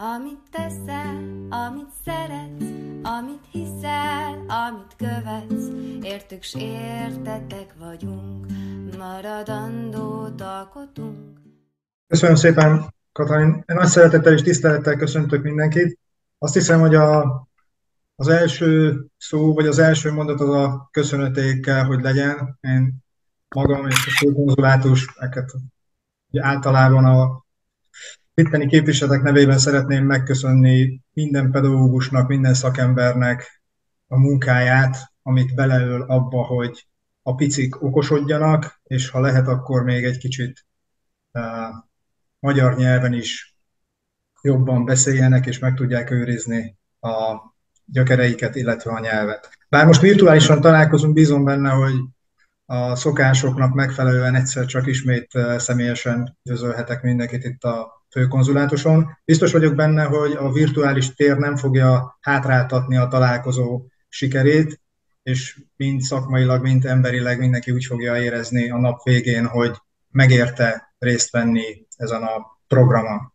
Amit teszel, amit szeretsz, amit hiszel, amit követsz, értük s értetek vagyunk, maradandót alkotunk. Köszönöm szépen, Katalin. Nagy szeretettel és tisztelettel köszöntök mindenkit. Azt hiszem, hogy a, az első szó, vagy az első mondat az a köszönetékkel, hogy legyen. Én magam és a főkonzulátus, általában a itteni képviseletek nevében szeretném megköszönni minden pedagógusnak, minden szakembernek a munkáját, amit beleöl abba, hogy a picik okosodjanak, és ha lehet, akkor még egy kicsit uh, magyar nyelven is jobban beszéljenek, és meg tudják őrizni a gyökereiket, illetve a nyelvet. Bár most virtuálisan találkozunk, bízom benne, hogy a szokásoknak megfelelően egyszer csak ismét személyesen üdvözölhetek mindenkit itt a főkonzulátuson. Biztos vagyok benne, hogy a virtuális tér nem fogja hátráltatni a találkozó sikerét, és mind szakmailag, mind emberileg mindenki úgy fogja érezni a nap végén, hogy megérte részt venni ezen a programon.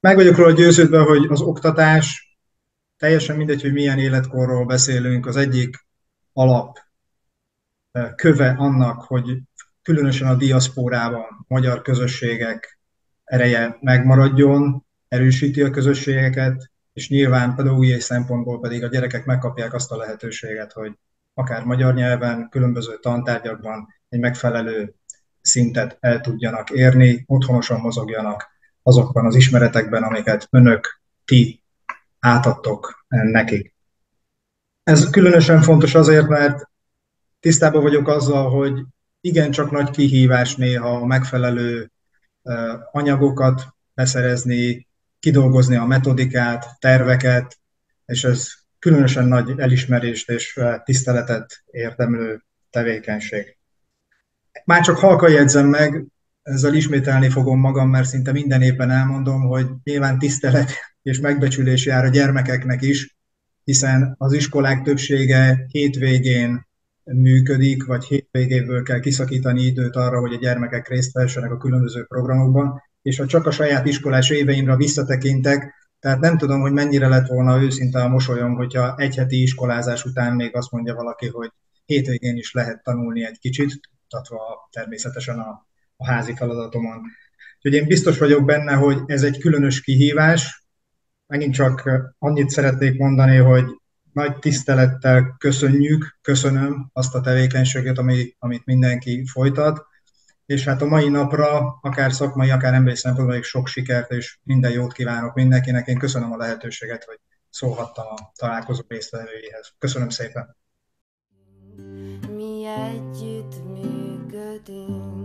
Meg vagyok róla győződve, hogy az oktatás teljesen mindegy, hogy milyen életkorról beszélünk, az egyik alap köve annak, hogy különösen a diaszpórában magyar közösségek ereje megmaradjon, erősíti a közösségeket, és nyilván pedagógiai szempontból pedig a gyerekek megkapják azt a lehetőséget, hogy akár magyar nyelven, különböző tantárgyakban egy megfelelő szintet el tudjanak érni, otthonosan mozogjanak azokban az ismeretekben, amiket önök, ti átadtok nekik. Ez különösen fontos azért, mert tisztában vagyok azzal, hogy igencsak nagy kihívás néha a megfelelő anyagokat beszerezni, kidolgozni a metodikát, terveket, és ez különösen nagy elismerést és tiszteletet érdemlő tevékenység. Már csak halka jegyzem meg, ezzel ismételni fogom magam, mert szinte minden évben elmondom, hogy nyilván tisztelet és megbecsülés jár a gyermekeknek is, hiszen az iskolák többsége hétvégén működik, vagy hétvégéből kell kiszakítani időt arra, hogy a gyermekek részt vessenek a különböző programokban, és ha csak a saját iskolás éveimre visszatekintek, tehát nem tudom, hogy mennyire lett volna őszinte a mosolyom, hogyha egy heti iskolázás után még azt mondja valaki, hogy hétvégén is lehet tanulni egy kicsit, tartva természetesen a, a házi feladatomon. Úgyhogy én biztos vagyok benne, hogy ez egy különös kihívás. Megint csak annyit szeretnék mondani, hogy nagy tisztelettel köszönjük, köszönöm azt a tevékenységet, ami, amit mindenki folytat, és hát a mai napra, akár szakmai, akár emberi szempontból is sok sikert és minden jót kívánok mindenkinek. Én köszönöm a lehetőséget, hogy szólhattam a találkozó résztvevőihez. Köszönöm szépen! Mi együtt működünk